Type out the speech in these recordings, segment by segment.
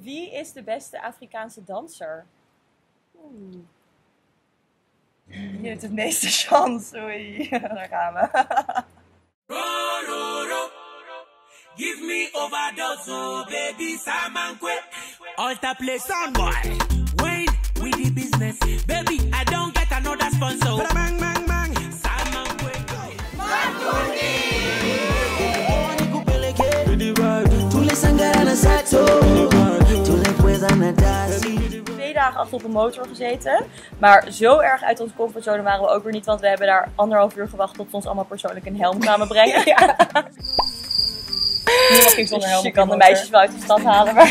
Wie is de beste Afrikaanse danser? Hmm. Wie heeft het meeste chance? Oei, daar gaan we. Give me overdose, oh baby, Samankwe. Alta play sound boy. Wayne, we the business. Baby, I don't get another sponsor. Bang, bang, dagen achter op een motor gezeten. Maar zo erg uit onze comfortzone waren we ook weer niet. Want we hebben daar anderhalf uur gewacht tot ze ons allemaal persoonlijk een helm kwamen brengen. Ja. Niemand ging zonder helm. Dus je kan de meisjes wel uit de stad halen. Maar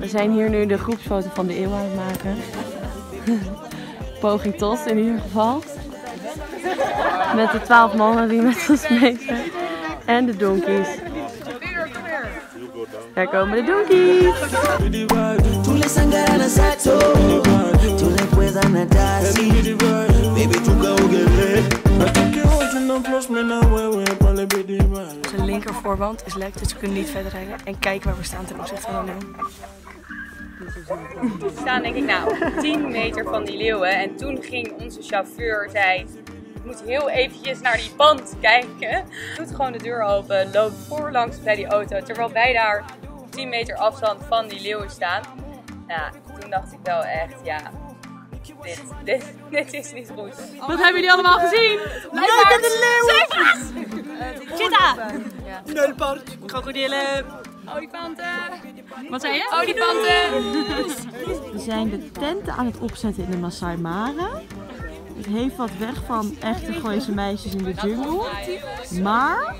We zijn hier nu de groepsfoto van de eeuw aan het maken. Poging tot in ieder geval. Met de twaalf mannen die met ons mee zijn. En de donkeys. Daar komen de tukaogele Zijn linker voorband is lek, dus we kunnen niet verder rijden. En kijk waar we staan ten opzichte van de leeuw. we staan denk ik nou op 10 meter van die leeuwen. En toen ging onze chauffeur, zei... Ik moet heel eventjes naar die band kijken. Doet gewoon de deur open, loopt voorlangs bij die auto. Terwijl wij daar 10 meter afstand van die leeuwen staan. Ja, toen dacht ik wel echt, ja... Dit, dit, dit is niet goed. Wat hebben jullie allemaal gezien? Leuk de leeuw! Cheetah! Nulpaard. Krokodillen! Olifanten. Wat zei je? Olifanten. We zijn de tenten aan het opzetten in de Masai Mara. Het heeft wat weg van echte Gooise meisjes in de jungle. Maar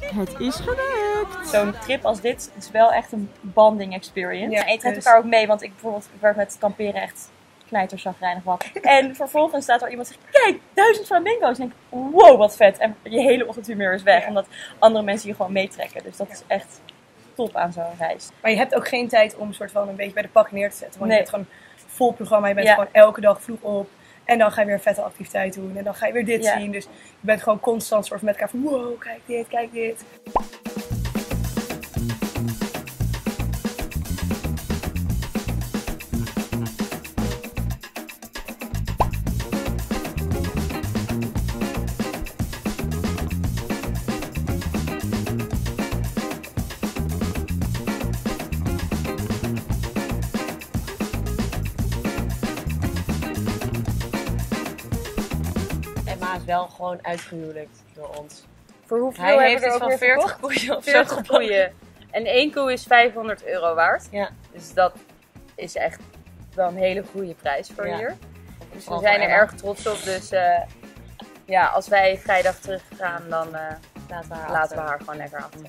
het is gelukt. Zo'n trip als dit is wel echt een banding experience. Ja, en je trekt dus- elkaar ook mee, want ik bijvoorbeeld ik werd met kamperen echt knijterzagrijnig wat. En vervolgens staat er iemand die zegt, kijk, duizend flamingo's. En ik denk, wow, wat vet. En je hele ochtendhumeur is weg, Ja. omdat andere mensen je gewoon meetrekken. Dus dat is echt top aan zo'n reis. Maar je hebt ook geen tijd om soort van een beetje bij de pak neer te zetten. Want Nee. je hebt gewoon vol programma. Je bent Ja. gewoon elke dag vroeg op. En dan ga je weer een vette activiteit doen. En dan ga je weer dit Ja. zien. Dus je bent gewoon constant soort met elkaar van wow, kijk dit, kijk dit. Is wel gewoon uitgehuwelijkt door ons. Voor hoeveel Hij heeft ook van weer 40 verkocht? koeien of zo 40 gekocht. koeien. En één koe is 500 euro waard. Ja. Dus dat is echt wel een hele goede prijs voor Ja. hier. Dus we zijn er erg trots op. Dus eh, ja, als wij vrijdag teruggaan, dan eh, Laten we haar laten we haar gewoon lekker achter.